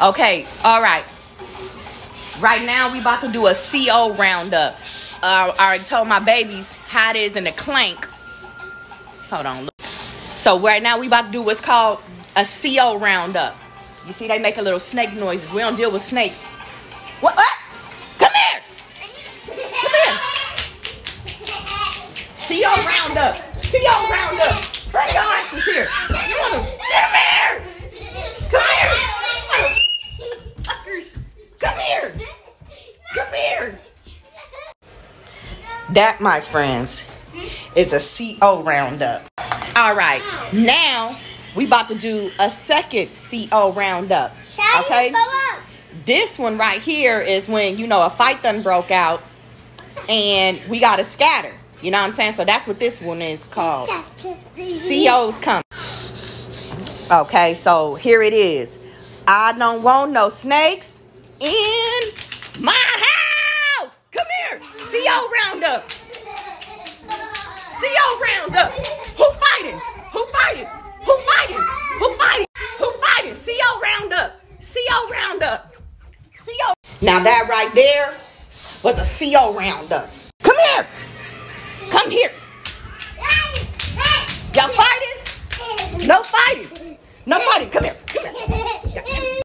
Okay, all right. Right now, we about to do a CO roundup. Uh, I already told my babies how it is in the clank. Hold on. Look. So right now, we about to do what's called a CO roundup. You see, they make a little snake noises. We don't deal with snakes. What? what? Come here. Come here. CO roundup. CO roundup. Bring your asses here. You want to? Come here. Come here. Fuckers. Come here. Come here. That, my friends, is a CO roundup. All right. Now we about to do a second CO roundup. Okay. This one right here is when you know a fight done broke out and we got to scatter. You know what I'm saying? So that's what this one is called. CO's coming. Okay, so here it is. I don't want no snakes in my house. CO roundup. CO roundup. Who fighting? Who fighting? Who fighting? Who fighting? Who fighting? CO roundup. CO roundup. CO. Now that right there was a CO roundup. Come here. Come here. Y'all fighting? No fighting. No fighting. Come here. Come